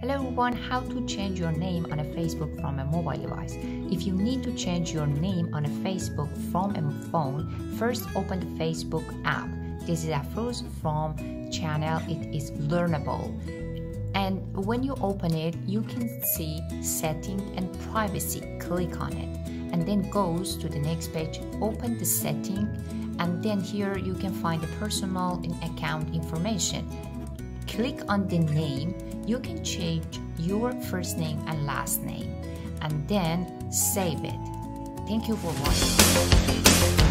Hello everyone, how to change your name on a Facebook from a mobile device. If you need to change your name on a Facebook from a phone, first open the Facebook app. This is a first from channel, it is learnable. And when you open it, you can see setting and privacy. Click on it and then goes to the next page. Open the setting and then here you can find the personal and account information. Click on the name. You can change your first name and last name and then save it. Thank you for watching.